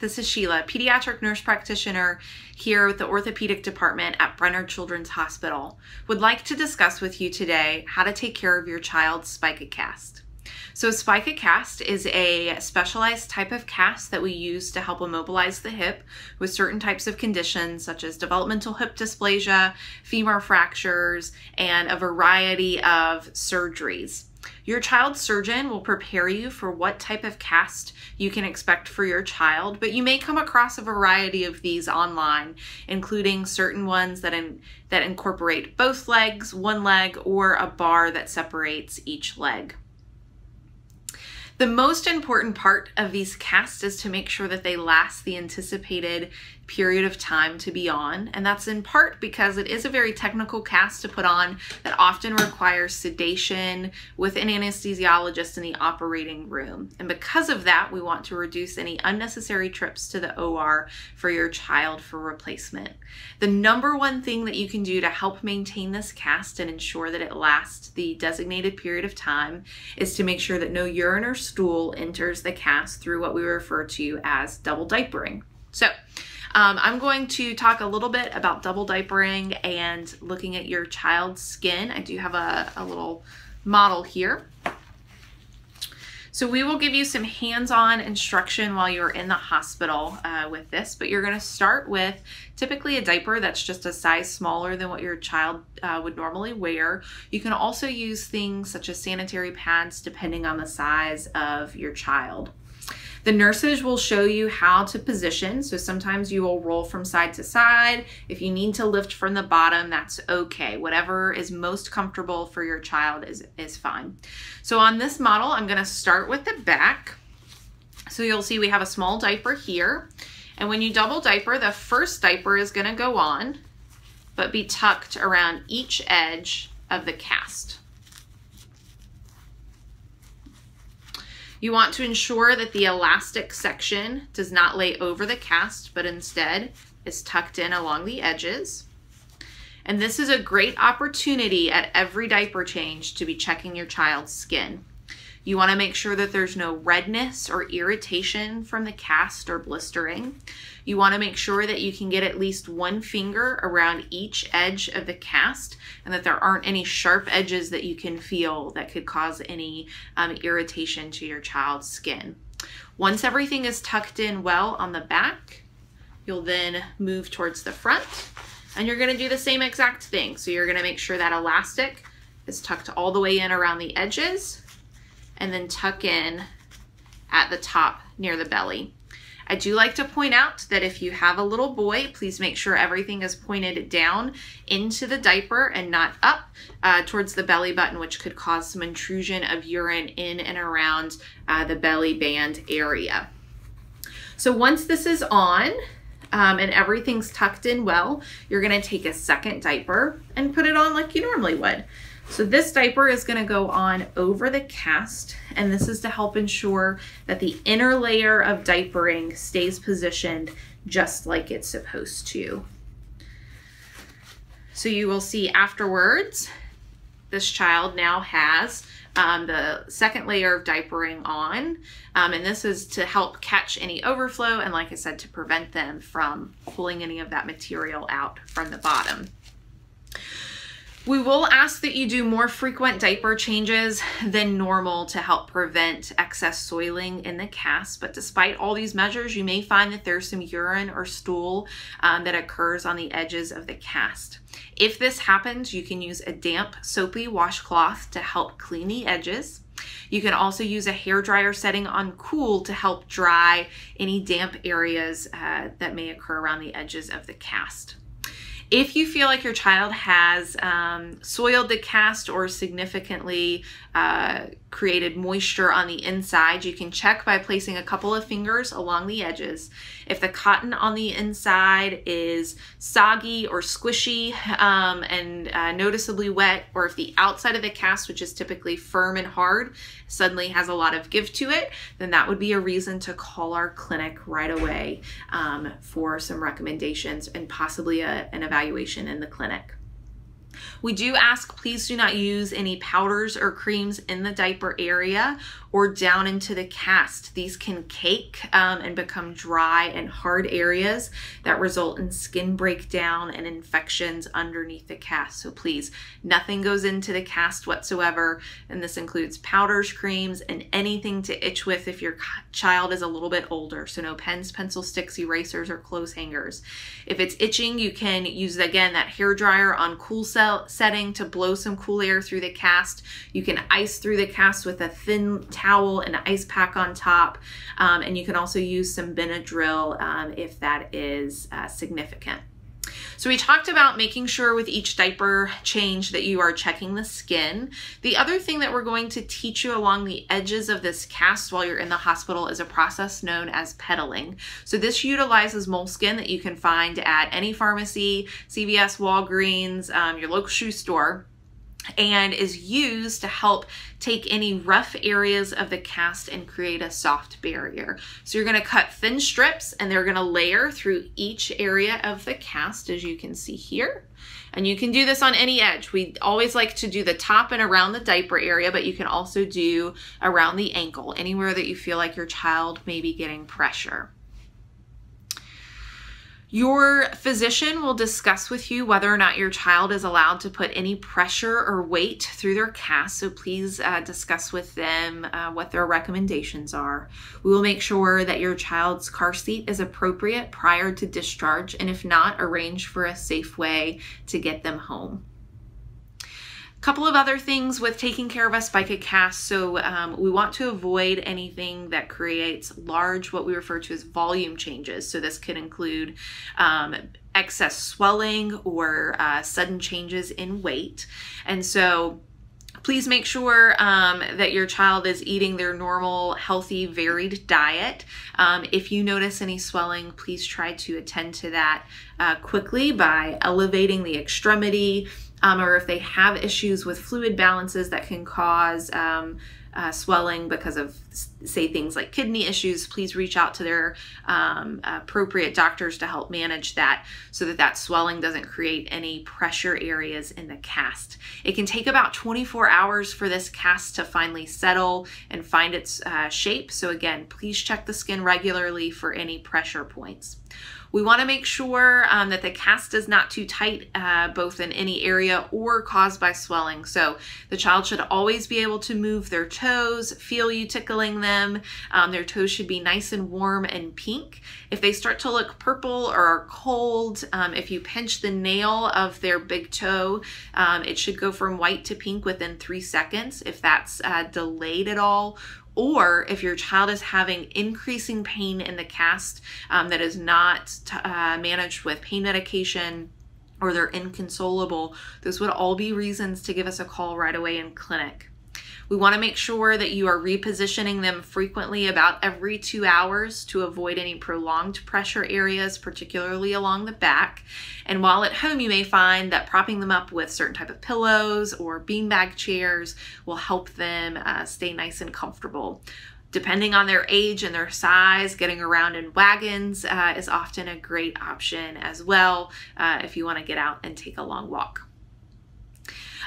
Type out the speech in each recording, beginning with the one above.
This is Sheila, pediatric nurse practitioner here with the orthopedic department at Brenner Children's Hospital. Would like to discuss with you today how to take care of your child's spica cast. So spica cast is a specialized type of cast that we use to help immobilize the hip with certain types of conditions such as developmental hip dysplasia, femur fractures, and a variety of surgeries. Your child's surgeon will prepare you for what type of cast you can expect for your child, but you may come across a variety of these online, including certain ones that, in, that incorporate both legs, one leg, or a bar that separates each leg. The most important part of these casts is to make sure that they last the anticipated period of time to be on. And that's in part because it is a very technical cast to put on that often requires sedation with an anesthesiologist in the operating room. And because of that, we want to reduce any unnecessary trips to the OR for your child for replacement. The number one thing that you can do to help maintain this cast and ensure that it lasts the designated period of time is to make sure that no urine or stool enters the cast through what we refer to as double diapering. So, um, I'm going to talk a little bit about double diapering and looking at your child's skin. I do have a, a little model here. So we will give you some hands-on instruction while you're in the hospital uh, with this, but you're going to start with typically a diaper that's just a size smaller than what your child uh, would normally wear. You can also use things such as sanitary pads depending on the size of your child. The nurses will show you how to position. So sometimes you will roll from side to side. If you need to lift from the bottom, that's okay. Whatever is most comfortable for your child is, is fine. So on this model, I'm gonna start with the back. So you'll see we have a small diaper here. And when you double diaper, the first diaper is gonna go on, but be tucked around each edge of the cast. You want to ensure that the elastic section does not lay over the cast, but instead is tucked in along the edges. And this is a great opportunity at every diaper change to be checking your child's skin. You want to make sure that there's no redness or irritation from the cast or blistering. You want to make sure that you can get at least one finger around each edge of the cast and that there aren't any sharp edges that you can feel that could cause any um, irritation to your child's skin. Once everything is tucked in well on the back, you'll then move towards the front and you're going to do the same exact thing. So you're going to make sure that elastic is tucked all the way in around the edges and then tuck in at the top near the belly. I do like to point out that if you have a little boy, please make sure everything is pointed down into the diaper and not up uh, towards the belly button, which could cause some intrusion of urine in and around uh, the belly band area. So once this is on, um, and everything's tucked in well, you're gonna take a second diaper and put it on like you normally would. So this diaper is gonna go on over the cast and this is to help ensure that the inner layer of diapering stays positioned just like it's supposed to. So you will see afterwards, this child now has um, the second layer of diapering on. Um, and this is to help catch any overflow and like I said, to prevent them from pulling any of that material out from the bottom. We will ask that you do more frequent diaper changes than normal to help prevent excess soiling in the cast. But despite all these measures, you may find that there's some urine or stool um, that occurs on the edges of the cast. If this happens, you can use a damp, soapy washcloth to help clean the edges. You can also use a hair dryer setting on cool to help dry any damp areas uh, that may occur around the edges of the cast. If you feel like your child has um, soiled the cast or significantly uh, created moisture on the inside, you can check by placing a couple of fingers along the edges. If the cotton on the inside is soggy or squishy um, and uh, noticeably wet, or if the outside of the cast, which is typically firm and hard, suddenly has a lot of give to it, then that would be a reason to call our clinic right away um, for some recommendations and possibly a, an evaluation in the clinic. We do ask please do not use any powders or creams in the diaper area or down into the cast. These can cake um, and become dry and hard areas that result in skin breakdown and infections underneath the cast. So please, nothing goes into the cast whatsoever. And this includes powders, creams, and anything to itch with if your child is a little bit older. So no pens, pencil sticks, erasers, or clothes hangers. If it's itching, you can use, again, that hair dryer on cool cell setting to blow some cool air through the cast. You can ice through the cast with a thin towel and an ice pack on top. Um, and you can also use some Benadryl um, if that is uh, significant. So we talked about making sure with each diaper change that you are checking the skin. The other thing that we're going to teach you along the edges of this cast while you're in the hospital is a process known as petaling. So this utilizes moleskin that you can find at any pharmacy, CVS, Walgreens, um, your local shoe store and is used to help take any rough areas of the cast and create a soft barrier. So you're gonna cut thin strips and they're gonna layer through each area of the cast as you can see here. And you can do this on any edge. We always like to do the top and around the diaper area, but you can also do around the ankle, anywhere that you feel like your child may be getting pressure. Your physician will discuss with you whether or not your child is allowed to put any pressure or weight through their cast. So please uh, discuss with them uh, what their recommendations are. We will make sure that your child's car seat is appropriate prior to discharge, and if not, arrange for a safe way to get them home couple of other things with taking care of a spica cast. So um, we want to avoid anything that creates large, what we refer to as volume changes. So this can include um, excess swelling or uh, sudden changes in weight. And so Please make sure um, that your child is eating their normal, healthy, varied diet. Um, if you notice any swelling, please try to attend to that uh, quickly by elevating the extremity, um, or if they have issues with fluid balances that can cause um, uh, swelling because of, say, things like kidney issues, please reach out to their um, appropriate doctors to help manage that so that that swelling doesn't create any pressure areas in the cast. It can take about 24 hours for this cast to finally settle and find its uh, shape. So, again, please check the skin regularly for any pressure points. We want to make sure um, that the cast is not too tight, uh, both in any area or caused by swelling. So the child should always be able to move their toes, feel you tickling them. Um, their toes should be nice and warm and pink. If they start to look purple or are cold, um, if you pinch the nail of their big toe, um, it should go from white to pink within three seconds. If that's uh, delayed at all, or if your child is having increasing pain in the cast um, that is not uh, managed with pain medication or they're inconsolable, those would all be reasons to give us a call right away in clinic. We want to make sure that you are repositioning them frequently about every two hours to avoid any prolonged pressure areas, particularly along the back. And while at home, you may find that propping them up with certain type of pillows or beanbag chairs will help them uh, stay nice and comfortable. Depending on their age and their size, getting around in wagons uh, is often a great option as well uh, if you want to get out and take a long walk.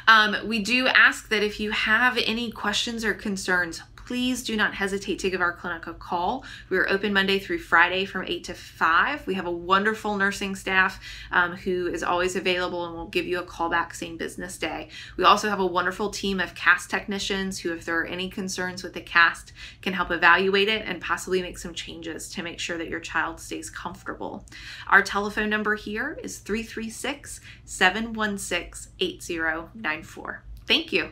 Um, we do ask that if you have any questions or concerns, please do not hesitate to give our clinic a call. We are open Monday through Friday from 8 to 5. We have a wonderful nursing staff um, who is always available and will give you a call back same business day. We also have a wonderful team of cast technicians who, if there are any concerns with the cast, can help evaluate it and possibly make some changes to make sure that your child stays comfortable. Our telephone number here is 336 716 8094. Thank you.